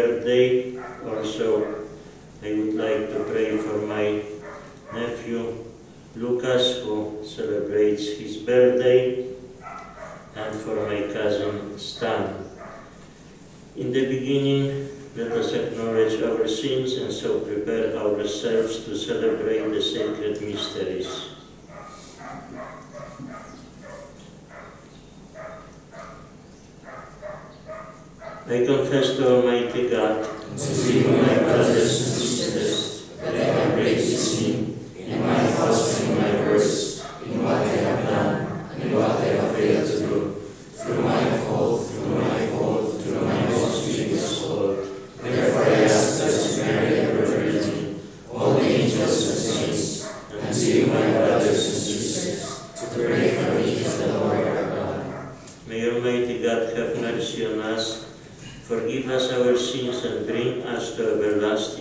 birthday. Also, I would like to pray for my nephew Lucas, who celebrates his birthday, and for my cousin Stan. In the beginning, let us acknowledge our sins and so prepare ourselves to celebrate the sacred mysteries. I confess to Almighty God. As our sins and bring us to everlasting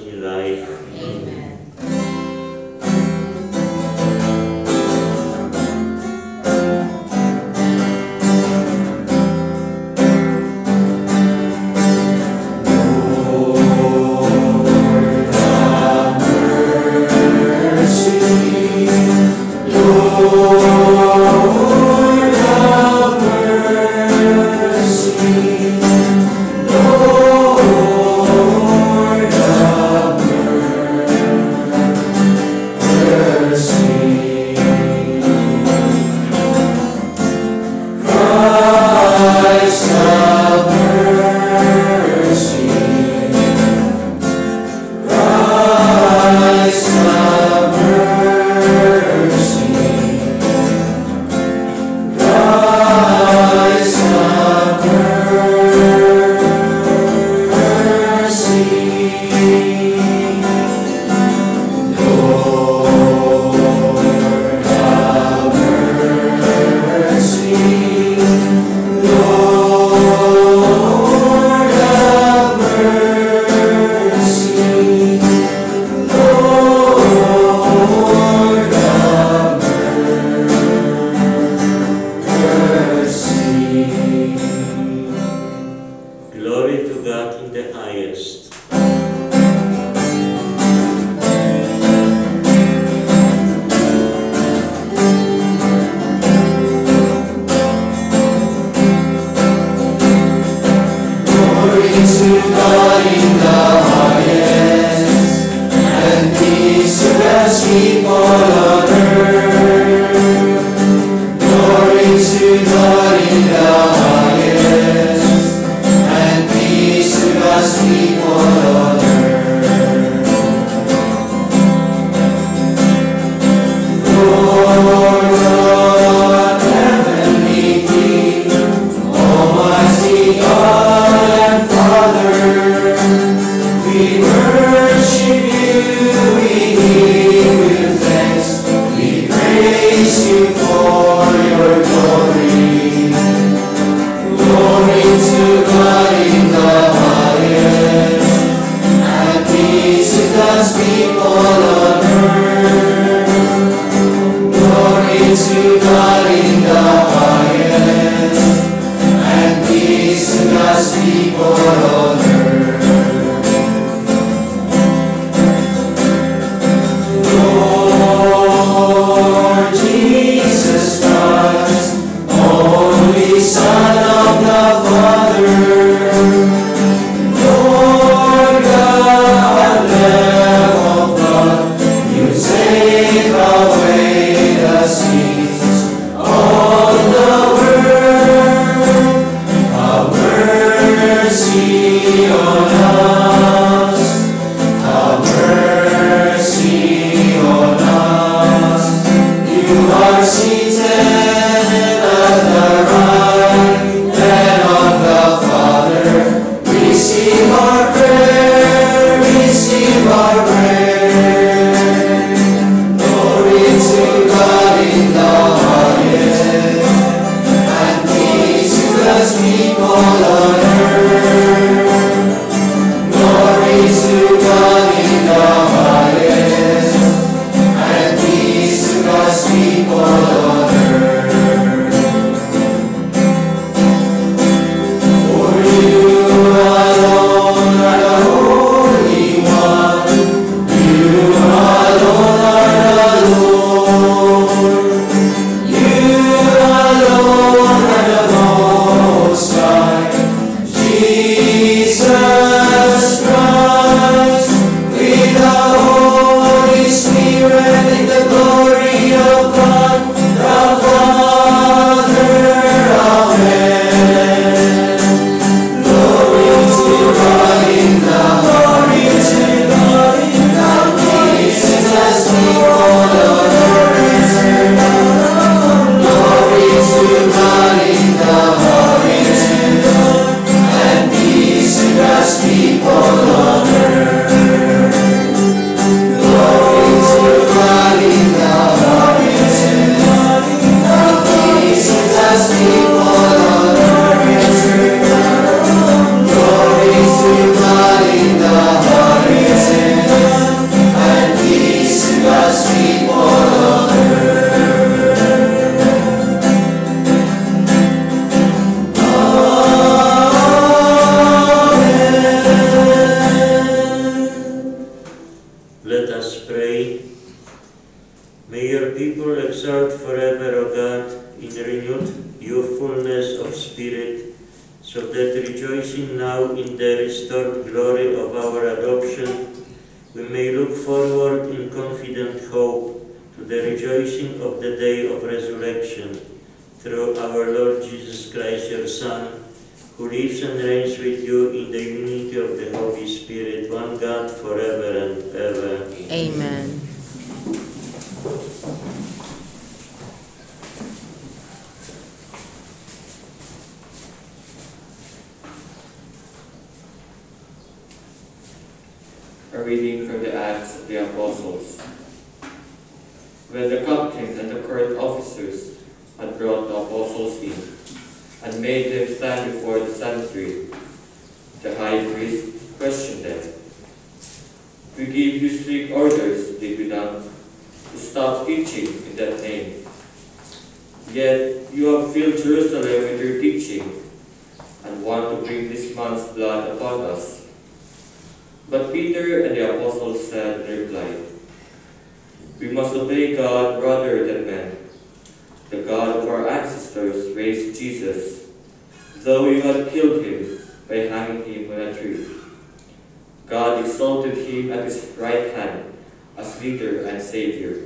God exalted him at his right hand as leader and savior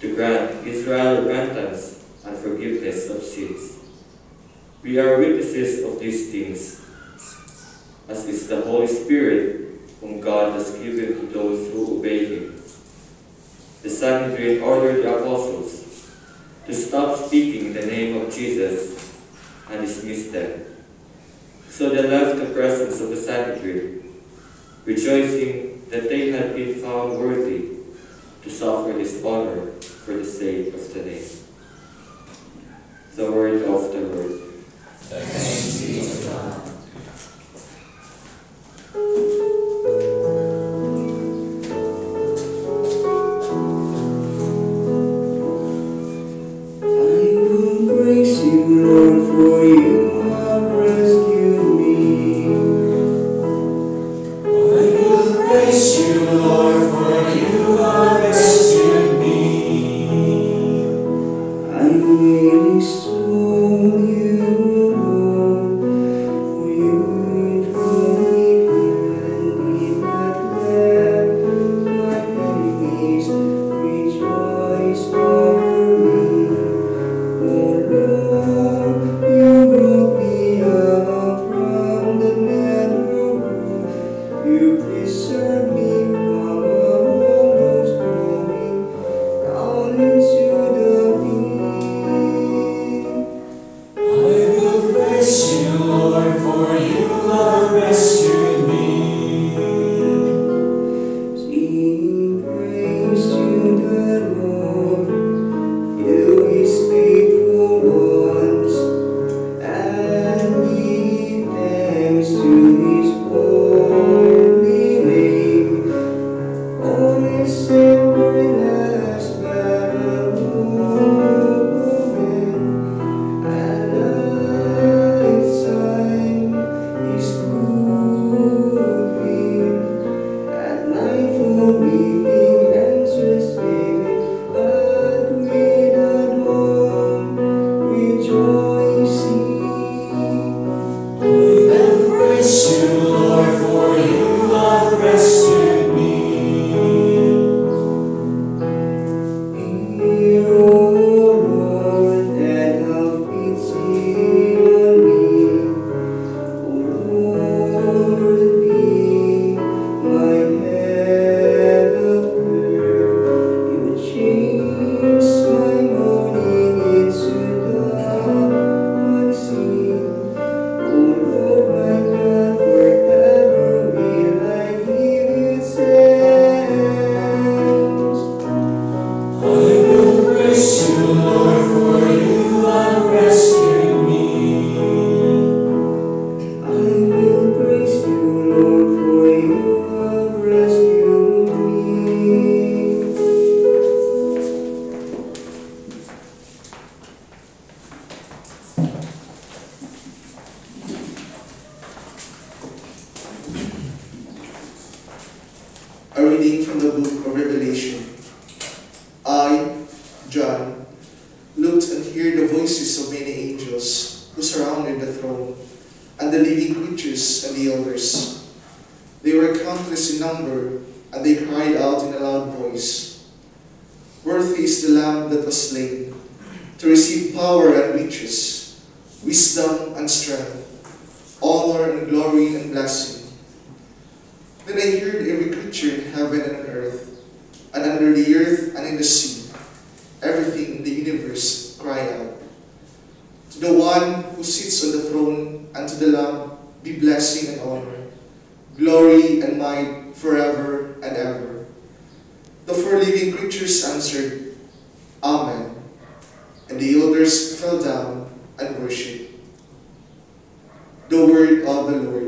to grant Israel repentance and forgiveness of sins. We are witnesses of these things, as is the Holy Spirit whom God has given to those who obey him. The Sanhedrin ordered the apostles to stop speaking in the name of Jesus and dismissed them. So they left the presence of the Sanhedrin rejoicing that they had been found worthy to suffer this honor for the sake of the name. The word of the Lord. Thanks be to God. Power and riches, wisdom and strength, honor and glory and blessing. Then I heard every creature in heaven and earth, and under the earth and in the sea, everything in the universe cry out. To the one who sits on the throne and to the Lamb be blessing and honor, glory and might forever and ever. The four living creatures answered, Amen. And the elders fell down and worshipped. The word of the Lord.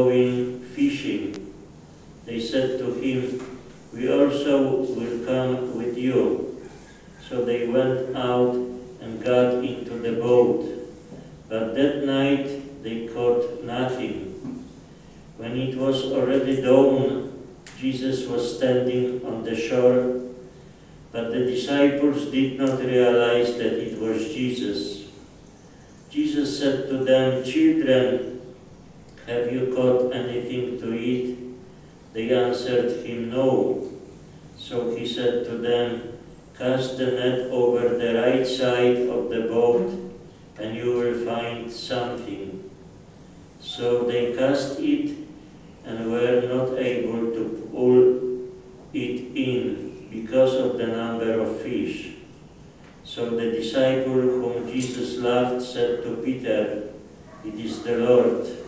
Going fishing. They said to him, We also will come with you. So they went out and got into the boat. But that night they caught nothing. When it was already dawn, Jesus was standing on the shore, but the disciples did not realize that it was Jesus. Jesus said to them, Children, have you caught anything to eat? They answered him, No. So he said to them, Cast the net over the right side of the boat, and you will find something. So they cast it, and were not able to pull it in because of the number of fish. So the disciple whom Jesus loved said to Peter, It is the Lord.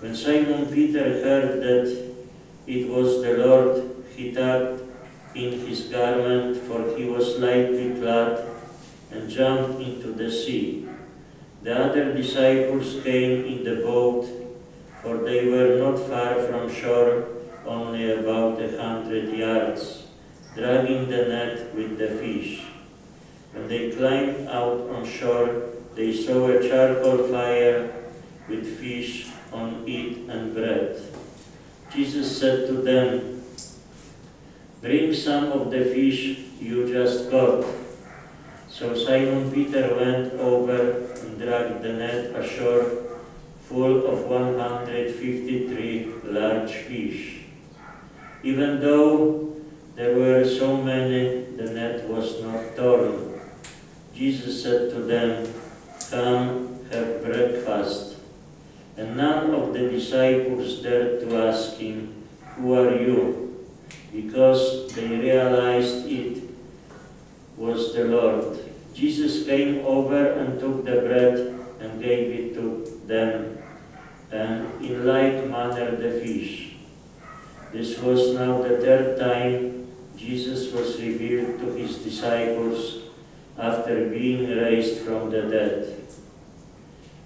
When Simon Peter heard that it was the Lord, he tucked in his garment, for he was lightly clad, and jumped into the sea. The other disciples came in the boat, for they were not far from shore, only about a hundred yards, dragging the net with the fish. When they climbed out on shore, they saw a charcoal fire with fish on it and bread. Jesus said to them, Bring some of the fish you just caught. So Simon Peter went over and dragged the net ashore full of 153 large fish. Even though there were so many, the net was not torn. Jesus said to them, Come, have breakfast. And none of the disciples dared to ask him, Who are you? Because they realized it was the Lord. Jesus came over and took the bread and gave it to them, and in like manner the fish. This was now the third time Jesus was revealed to his disciples after being raised from the dead.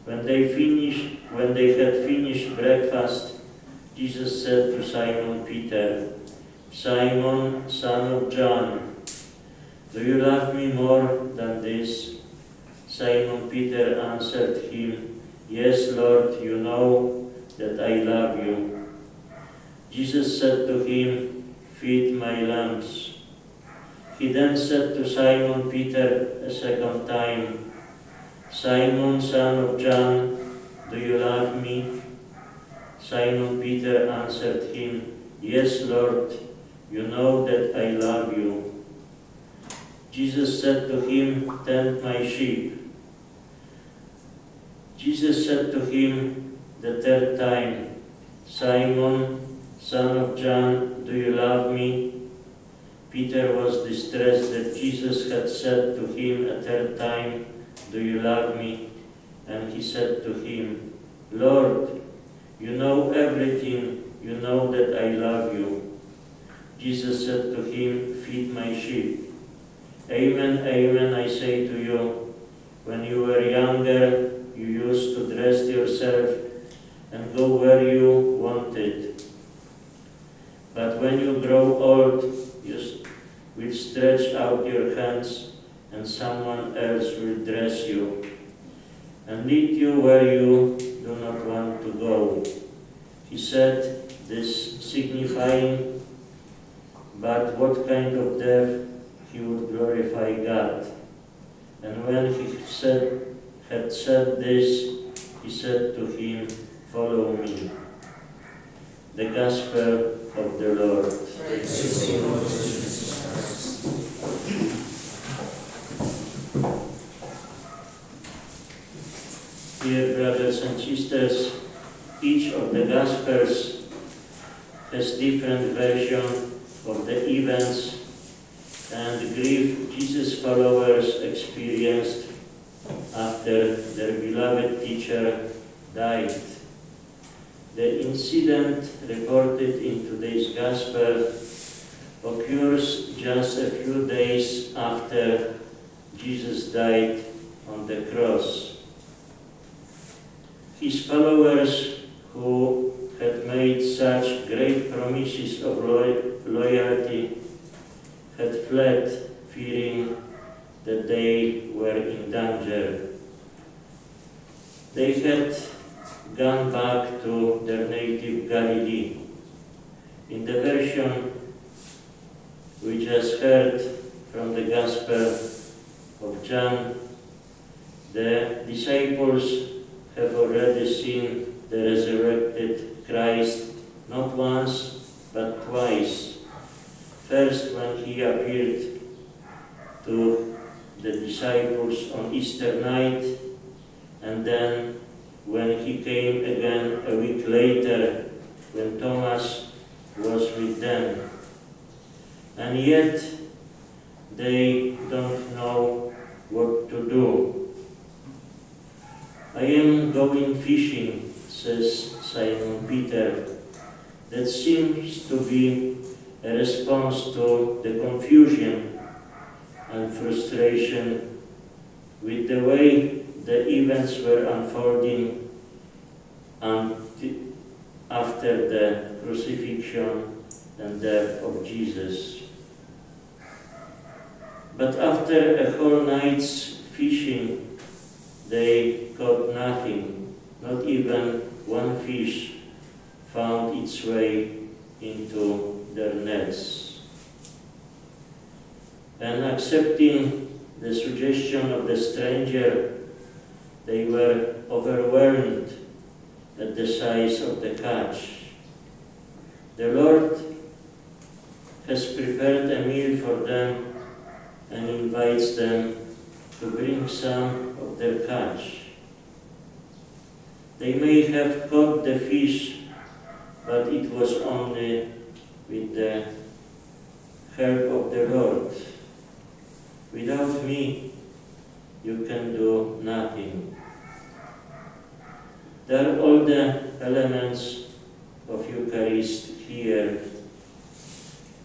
When they finished, when they had finished breakfast, Jesus said to Simon Peter, Simon, son of John, do you love me more than this? Simon Peter answered him, Yes, Lord, you know that I love you. Jesus said to him, Feed my lambs. He then said to Simon Peter a second time, Simon, son of John, do you love me? Simon Peter answered him, Yes, Lord, you know that I love you. Jesus said to him, Tend my sheep. Jesus said to him the third time, Simon, son of John, do you love me? Peter was distressed that Jesus had said to him a third time, Do you love me? And he said to him, Lord, you know everything, you know that I love you. Jesus said to him, Feed my sheep. Amen, amen, I say to you, when you were younger, you used to dress yourself and go where you wanted. But when you grow old, you will stretch out your hands, and someone else will dress you and lead you where you do not want to go. He said, this signifying, but what kind of death he would glorify God. And when he said, had said this, he said to him, Follow me. The Gospel of the Lord. Praise to you, Lord Jesus Christ. Dear brothers and sisters, each of the Gospels has different version of the events and grief Jesus' followers experienced after their beloved teacher died. The incident reported in today's Gospel occurs just a few days after Jesus died on the cross. His followers who had made such great promises of lo- loyalty had fled, fearing that they were in danger. They had gone back to their native Galilee. In the version we just heard from the Gospel of John, the disciples have already seen the resurrected Christ not once but twice. First, when he appeared to the disciples on Easter night, and then when he came again a week later when Thomas was with them. And yet they don't know what to do. I am going fishing, says Simon Peter. That seems to be a response to the confusion and frustration with the way the events were unfolding after the crucifixion and death of Jesus. But after a whole night's fishing, they caught nothing, not even one fish found its way into their nets. And accepting the suggestion of the stranger, they were overwhelmed at the size of the catch. The Lord has prepared a meal for them and invites them to bring some of their catch. They may have caught the fish, but it was only with the help of the Lord. Without me, you can do nothing. There are all the elements of Eucharist here.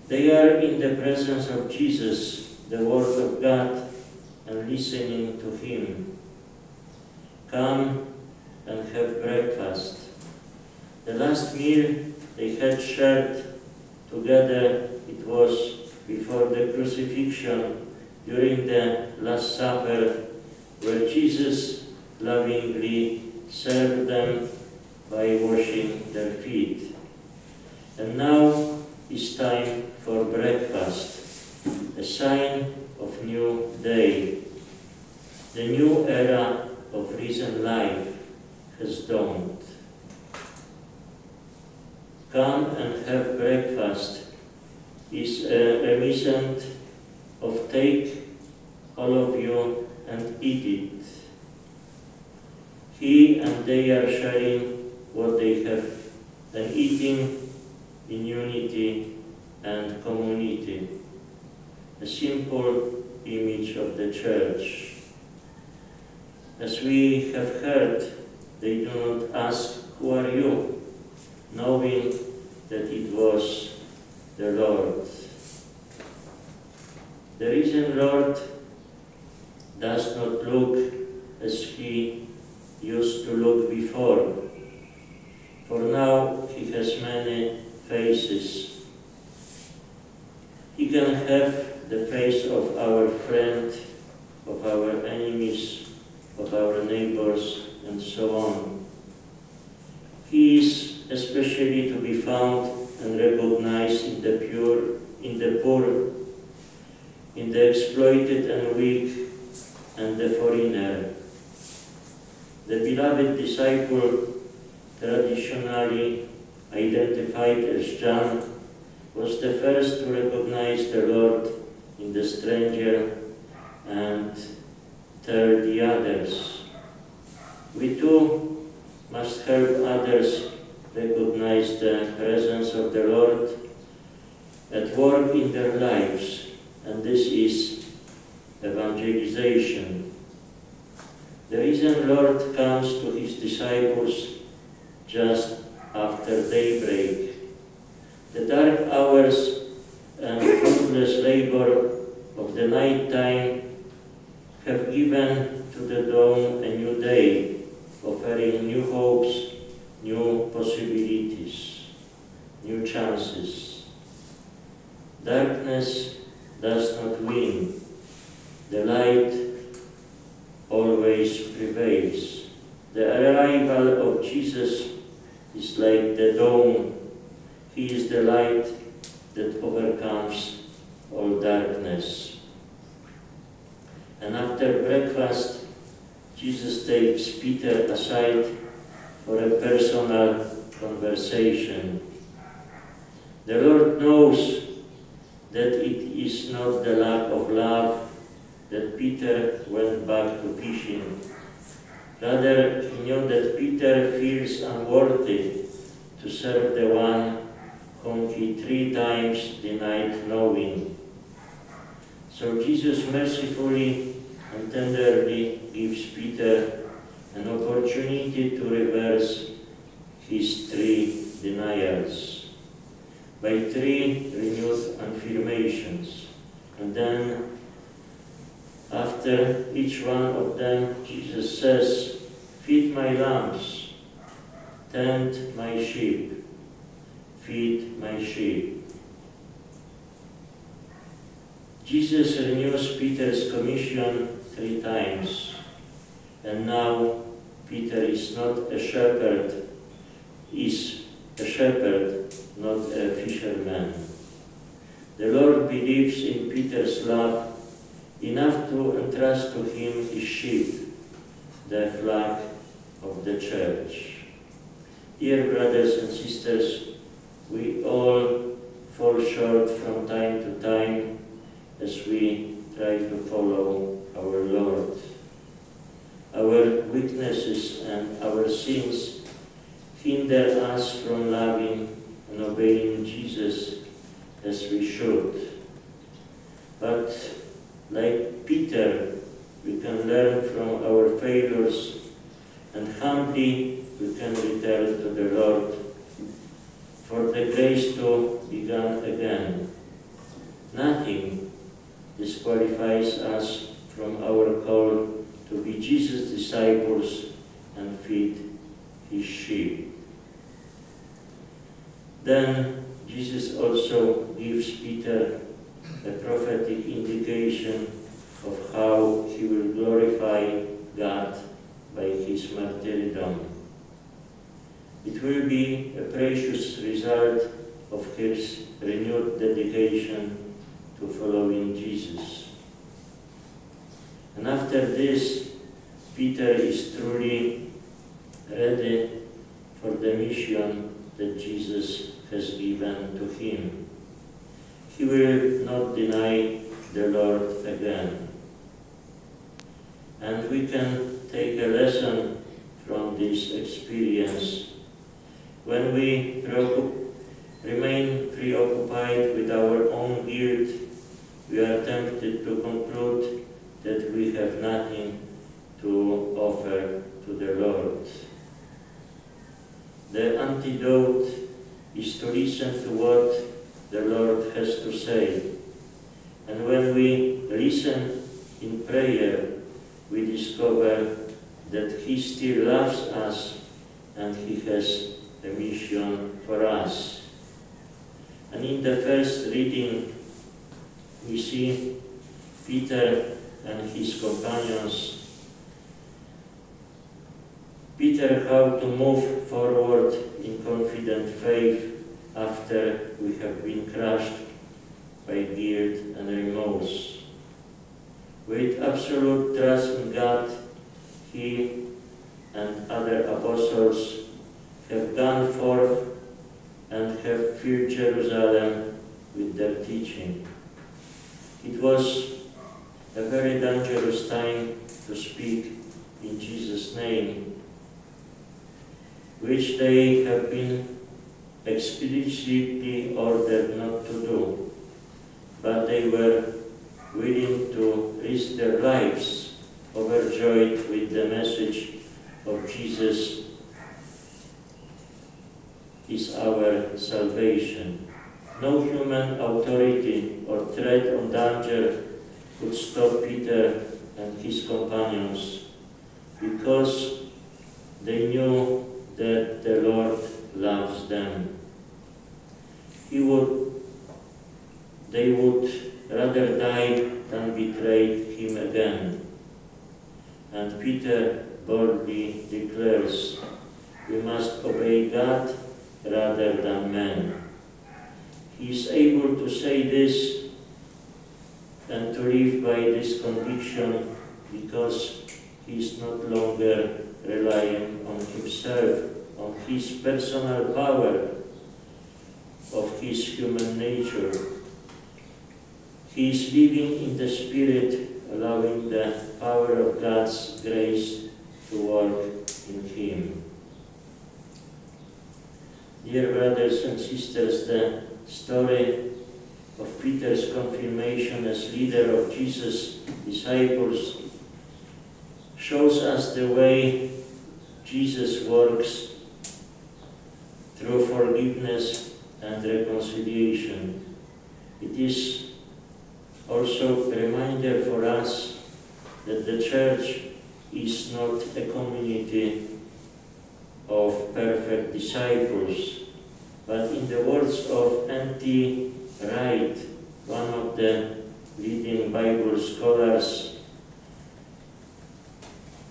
They are in the presence of Jesus, the Word of God, and listening to Him. Come and have breakfast. The last meal they had shared together, it was before the crucifixion, during the Last Supper, where Jesus lovingly served them by washing their feet. And now is time for breakfast, a sign of new day. The new era of risen life has dawned. Come and have breakfast is a reminiscent of take all of you and eat it. He and they are sharing what they have and eating in unity and community. A simple image of the church. As we have heard, they do not ask, Who are you? knowing that it was the Lord. The risen Lord does not look as he used to look before, for now he has many faces. He can have the face of our friend, of our enemies, of our neighbors, and so on. He is especially to be found and recognized in the pure, in the poor, in the exploited and weak, and the foreigner. The beloved disciple, traditionally identified as John, was the first to recognize the Lord in the stranger and tell the others. We too must help others recognize the presence of the Lord at work in their lives, and this is evangelization. The risen Lord comes to his disciples just after daybreak. The dark hours and fruitless labor of the night time have given to the dawn a new day, offering new hopes, new possibilities, new chances. Darkness does not win. The light always prevails. The arrival of Jesus is like the dawn. He is the light that overcomes all darkness. And after breakfast, Jesus takes Peter aside for a personal conversation. The Lord knows that it is not the lack of love that Peter went back to fishing. Rather, he knew that Peter feels unworthy to serve the one whom he three times denied knowing. So Jesus mercifully and tenderly gives Peter an opportunity to reverse his three denials by three renewed affirmations. And then, after each one of them, Jesus says, Feed my lambs, tend my sheep, feed my sheep. Jesus renews Peter's commission three times, and now Peter is not a shepherd, is a shepherd, not a fisherman. The Lord believes in Peter's love enough to entrust to him his sheep, the flock of the church. Dear brothers and sisters, we all fall short from time to time as we try to follow our Lord. Our weaknesses and our sins hinder us from loving and obeying Jesus as we should. But like Peter, we can learn from our failures and humbly we can return to the Lord for the grace to begin again. Nothing disqualifies us from our call to be Jesus' disciples and feed his sheep. Then Jesus also gives Peter a prophetic indication of how he will glorify God by his martyrdom. It will be a precious result of his renewed dedication to following Jesus. And after this, Peter is truly ready for the mission that Jesus has given to him. He will not deny the Lord again. And we can take a lesson from this experience. When we remain preoccupied with our own guilt, we are tempted to conclude that we have nothing to offer to the Lord. The antidote is to listen to what the Lord has to say. And when we listen in prayer, we discover that He still loves us and He has a mission for us. And in the first reading, we see Peter and his companions. Peter, how to move forward in confident faith after we have been crushed by guilt and remorse. With absolute trust in God, he and other apostles have gone forth and have filled Jerusalem with their teaching. It was a very dangerous time to speak in Jesus' name, which they have been explicitly ordered not to do, but they were willing to risk their lives, overjoyed with the message of Jesus is our salvation. No human authority or threat or danger could stop Peter and his companions because they knew that the Lord loves them. He would, they would rather die than betray him again. And Peter boldly declares, we must obey God rather than men. He is able to say this and to live by this conviction because he is not longer relying on himself, on his personal power, of his human nature. He is living in the Spirit, allowing the power of God's grace to work in him. Dear brothers and sisters, the story of Peter's confirmation as leader of Jesus' disciples shows us the way Jesus works through forgiveness and reconciliation. It is also a reminder for us that the church is not a community of perfect disciples, but in the words of N.T. Wright, one of the leading Bible scholars,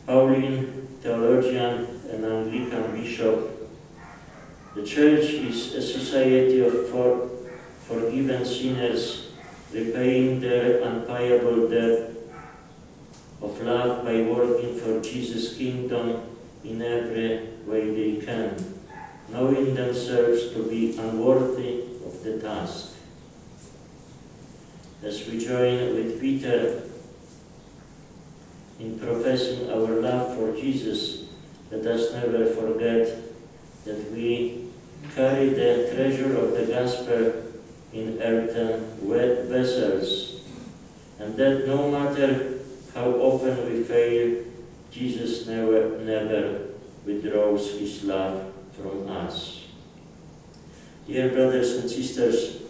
Pauline theologian and Anglican bishop, the church is a society of for, forgiven sinners repaying their unpayable debt of love by working for Jesus' kingdom in every way they can, knowing themselves to be unworthy of the task. As we join with Peter in professing our love for Jesus, let us never forget that we carry the treasure of the gospel in earthen vessels, and that no matter how often we fail, Jesus never, never withdraws his love from us. Dear brothers and sisters,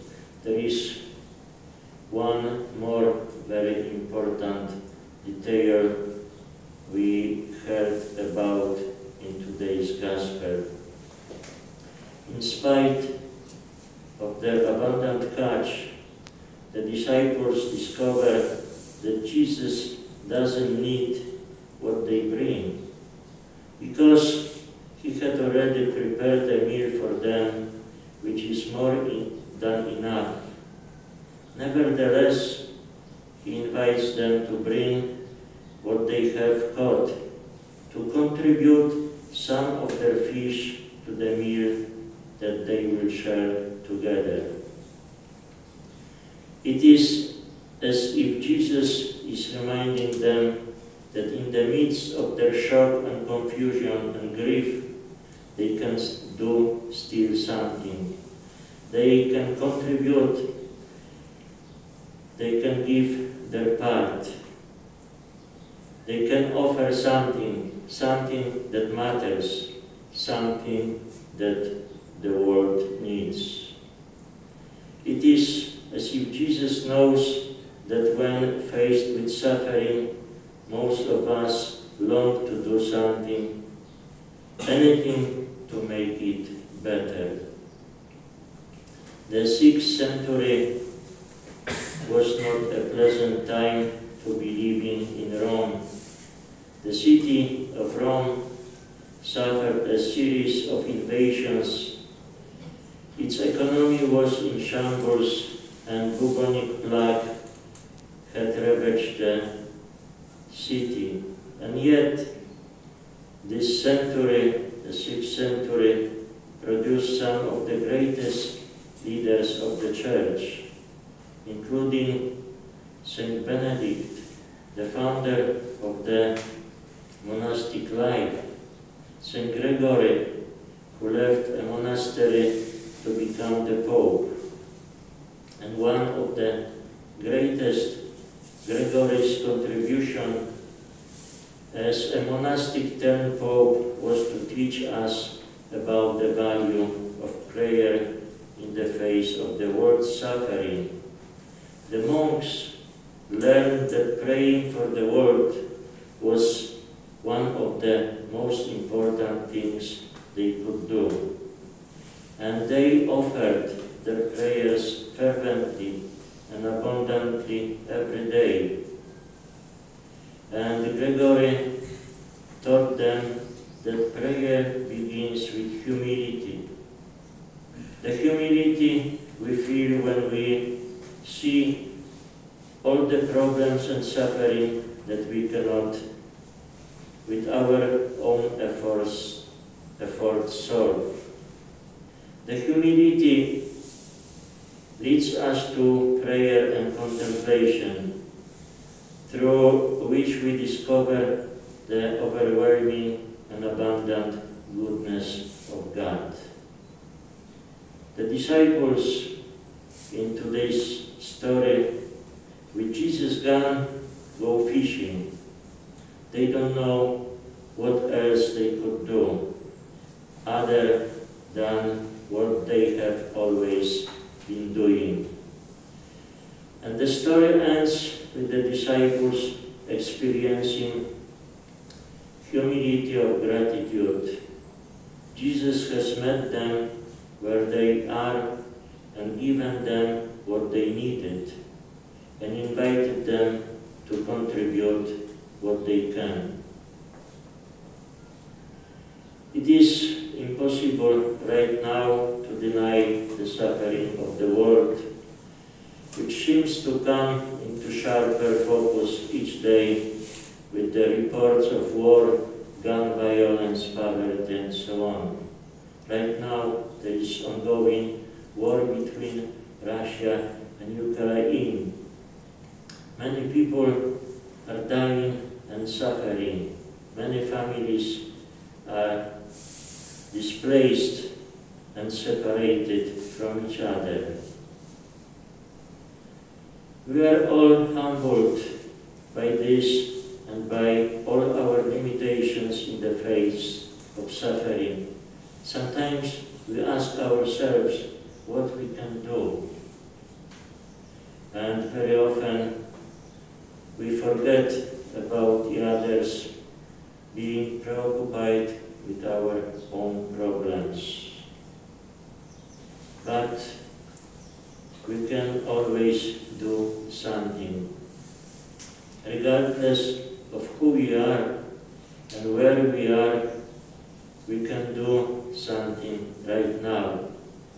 there is one more very important detail we heard about in today's Gospel. In spite of their abundant catch, the disciples discover that Jesus doesn't need what they bring. because he had already prepared a meal for them, which is more than enough. Nevertheless, he invites them to bring what they have caught, to contribute some of their fish to the meal that they will share together. It is as if Jesus is reminding them that in the midst of their shock and confusion and grief, they can do still something. They can contribute, they can give their part. They can offer something, something that matters, something that the world needs. It is as if Jesus knows that when faced with suffering, most of us long to do something, anything to make it better. The 6th century was not a pleasant time to be living in Rome. The city of Rome suffered a series of invasions. Its economy was in shambles and bubonic plague had ravaged the city. And yet, this century, the 6th century, produced some of the greatest leaders of the church, including Saint Benedict, the founder of the monastic life, Saint Gregory, who left a monastery to become the Pope, and one of the greatest Gregory's contribution as a monastic turned Pope was to teach us about the value of prayer in the face of the world's suffering. The monks learned that praying for the world was one of the most important things they could do. And they offered their prayers fervently and abundantly every day. And Gregory taught them that prayer begins with humility. The humility we feel when we see all the problems and suffering that we cannot, with our own efforts, efforts solve. The humility leads us to prayer and contemplation, through which we discover the overwhelming and abundant goodness of God. The disciples in today's story, with Jesus gone, go fishing. They don't know what else they could do other than what they have always been doing. And the story ends with the disciples experiencing humility of gratitude. Jesus has met them where they are and given them what they needed and invited them to contribute what they can. It is impossible right now to deny the suffering of the world, which seems to come into sharper focus each day with the reports of war, gun violence, poverty, and so on. Right now, there is ongoing war between Russia and Ukraine. Many people are dying and suffering. Many families are displaced and separated from each other. We are all humbled by this and by all our limitations in the face of suffering. Sometimes we ask ourselves what we can do. And very often we forget about the others being preoccupied with our own problems. But we can always do something. Regardless of who we are and where we are we can do something right now.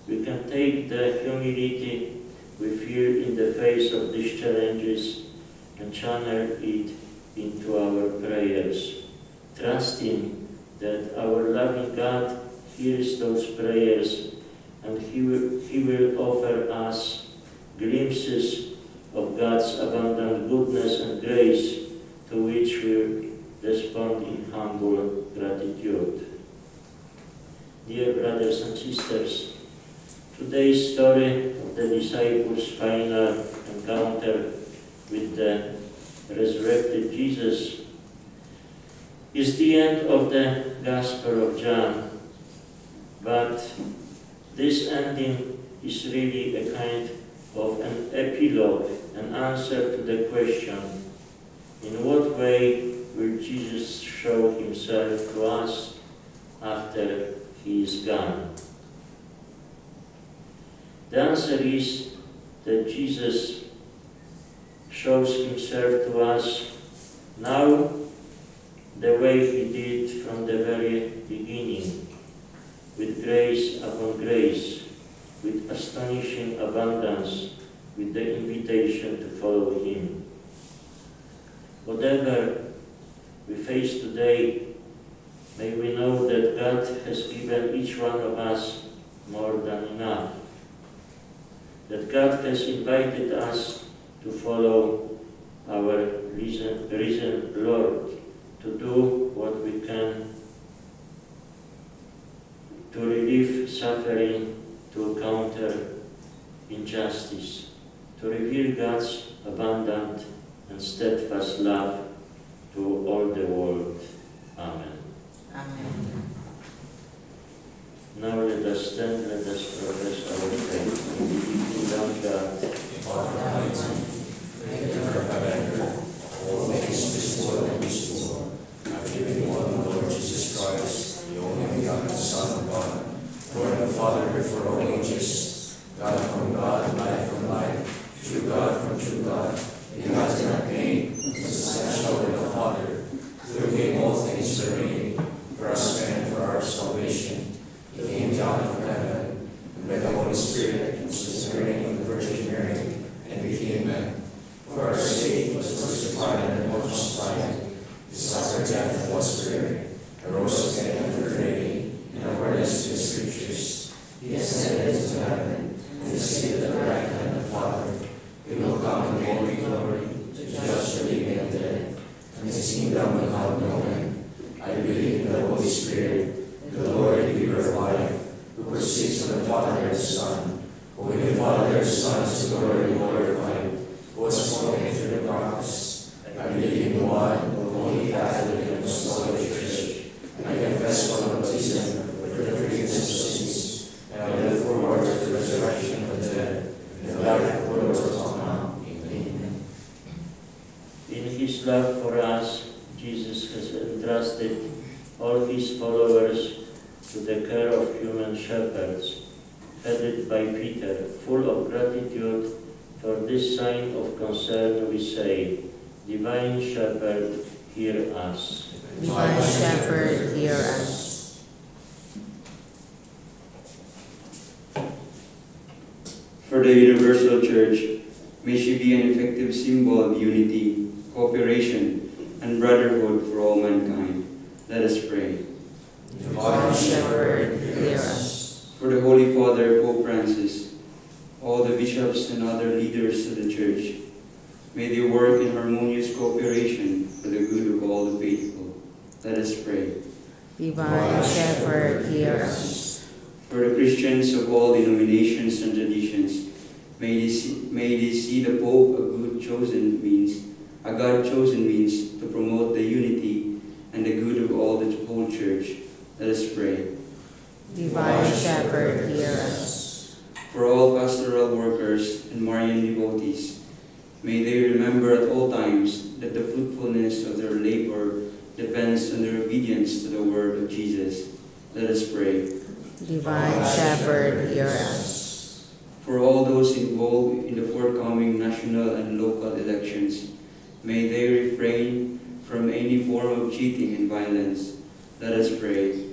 We can take the humility we feel in the face of these challenges and channel it into our prayers, trusting that our loving God hears those prayers and He will, he will offer us glimpses of God's abundant goodness and grace to which we respond in humble gratitude. Dear brothers and sisters, today's story the disciples' final encounter with the resurrected Jesus is the end of the Gospel of John. But this ending is really a kind of an epilogue, an answer to the question in what way will Jesus show himself to us after he is gone? The answer is that Jesus shows himself to us now the way he did from the very beginning, with grace upon grace, with astonishing abundance, with the invitation to follow him. Whatever we face today, may we know that God has given each one of us more than enough. That God has invited us to follow our risen, risen Lord, to do what we can to relieve suffering, to counter injustice, to reveal God's abundant and steadfast love to all the world. Amen. Amen. Now let us stand, let us profess our faith. We believe in one God, Father Almighty, maker of heaven things visible and believe in one Lord Jesus Christ, the only begotten Son of God, born of the Father before all ages, God from God, light from light, true God from true God, begotten and ordained, substantial with the all the whole Church. Let us pray. Divine Shepherd, hear us. For all pastoral workers and Marian devotees, may they remember at all times that the fruitfulness of their labor depends on their obedience to the word of Jesus. Let us pray. Divine Shepherd, hear us. For all those involved in the forthcoming national and local elections, may they refrain from any form of cheating and violence. Let us pray.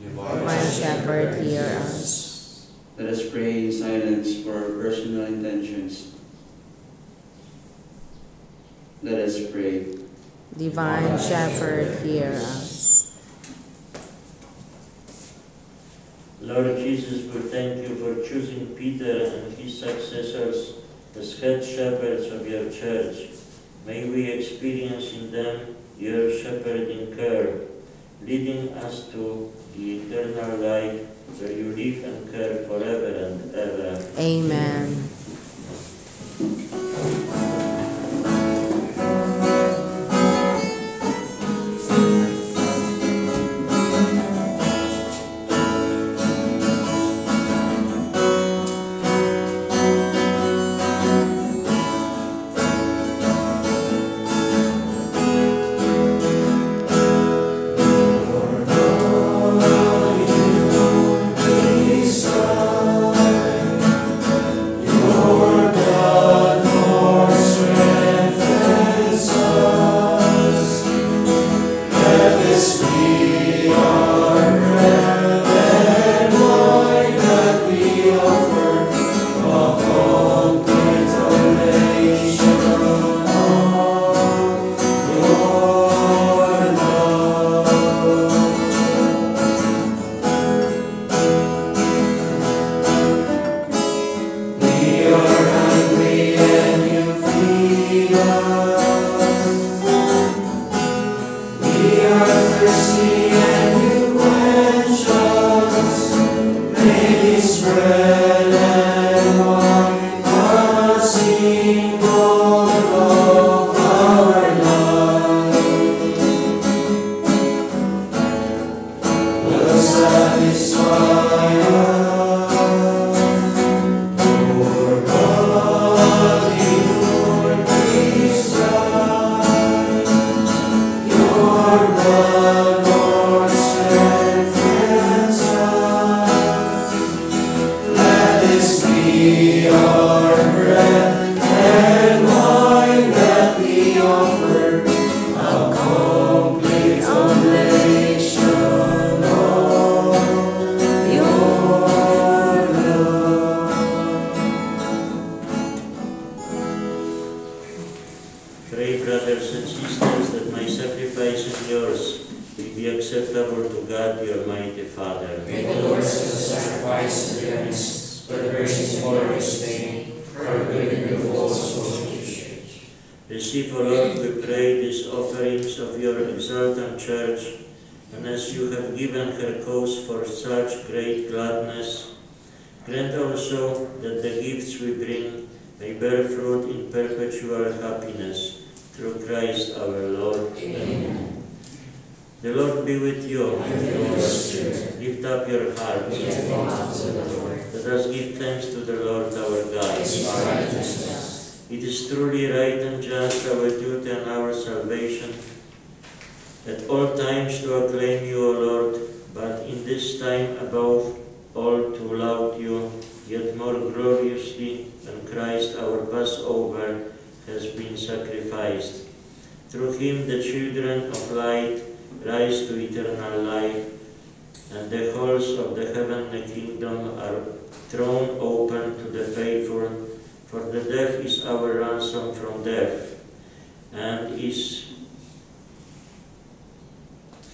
Divine Shepherd, hear us. Let us pray in silence for our personal intentions. Let us pray. Divine Shepherd, hear us. Lord Jesus, we thank you for choosing Peter and his successors as head shepherds of your church. May we experience in them your shepherding care, leading us to the eternal life where you live and care forever and ever. Amen. Pray, It is right and just. It is truly right and just our duty and our salvation at all times to acclaim you, O Lord, but in this time above all to laud you yet more gloriously when Christ our Passover has been sacrificed. Through him the children of light rise to eternal life, and the halls of the heavenly kingdom are thrown open to the faithful, for the death is our ransom from death, and is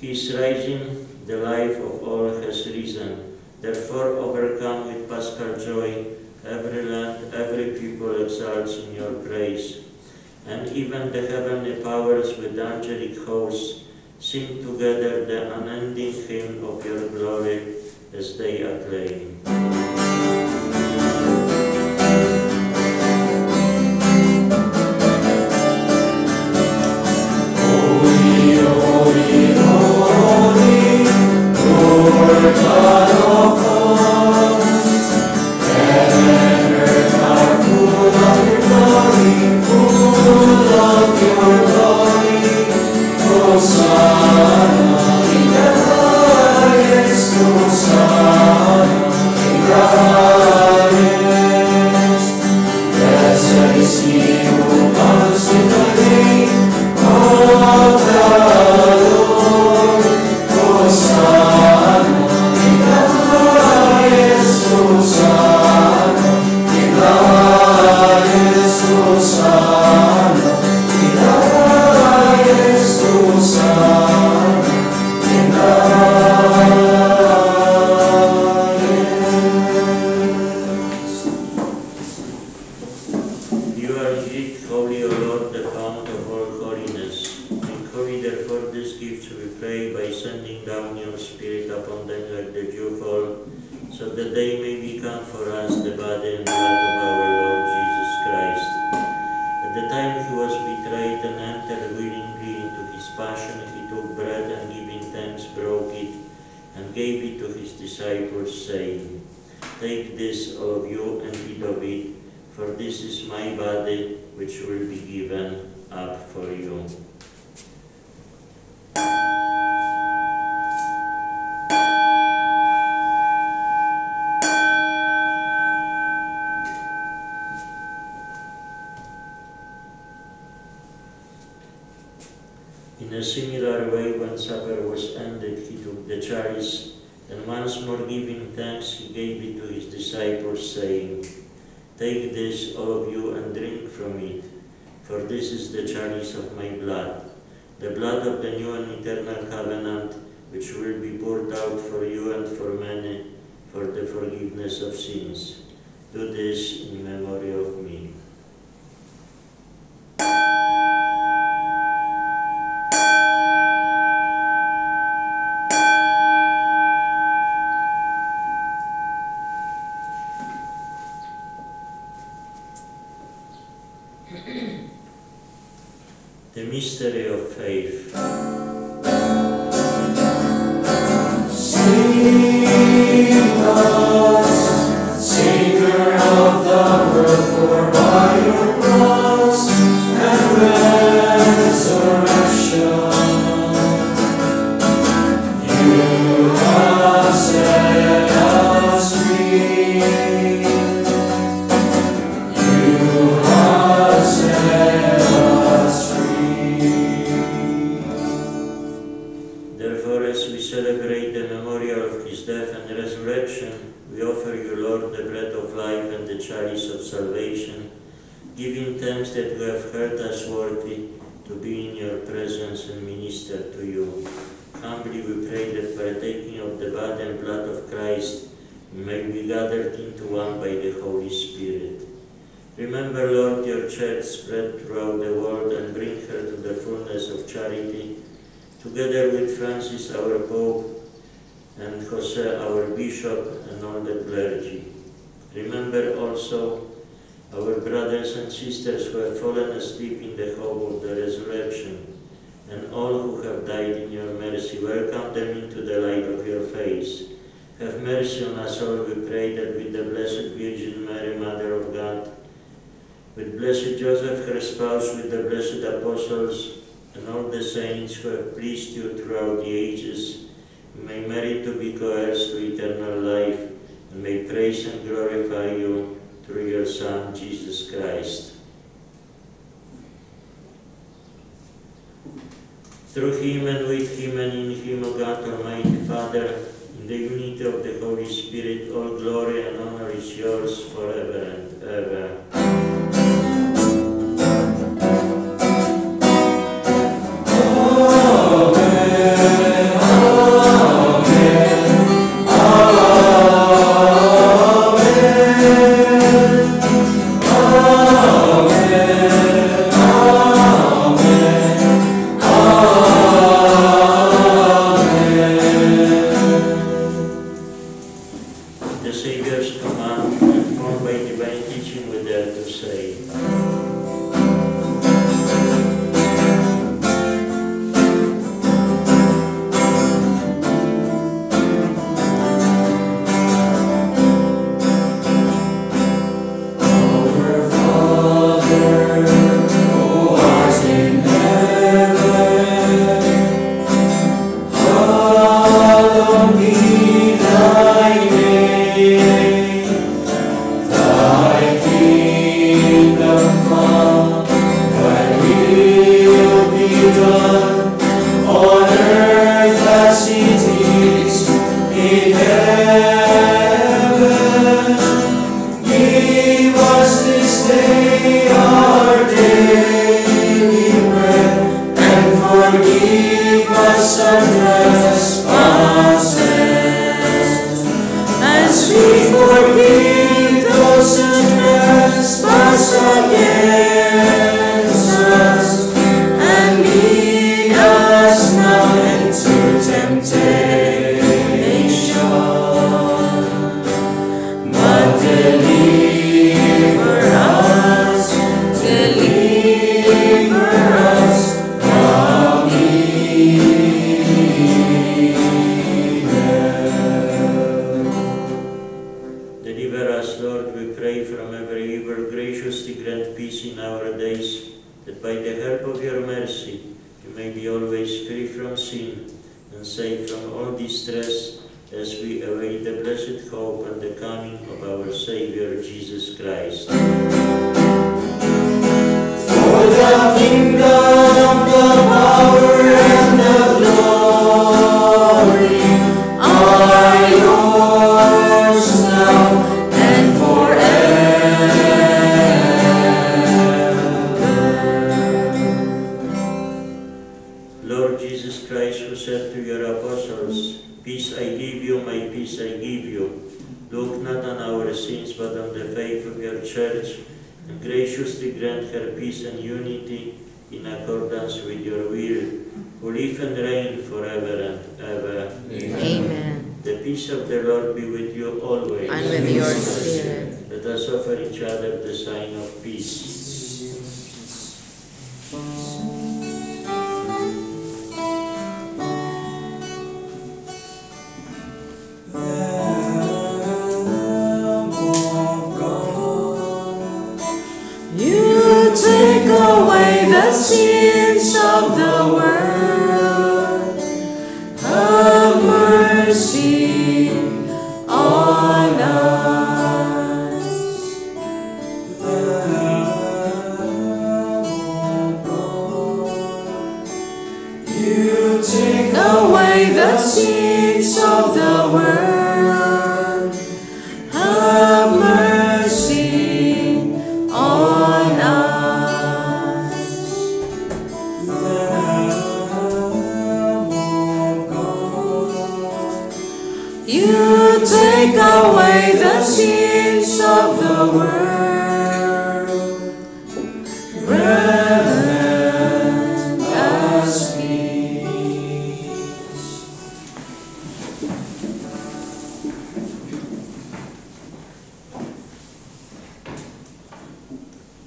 his rising, the life of all has risen. Therefore, overcome with paschal joy, every land, every people exalts in your praise. And even the heavenly powers with angelic hosts sing together the unending hymn of your glory as they acclaim. mystery of faith. Us, Savior of the world, for by your cross and resurrection you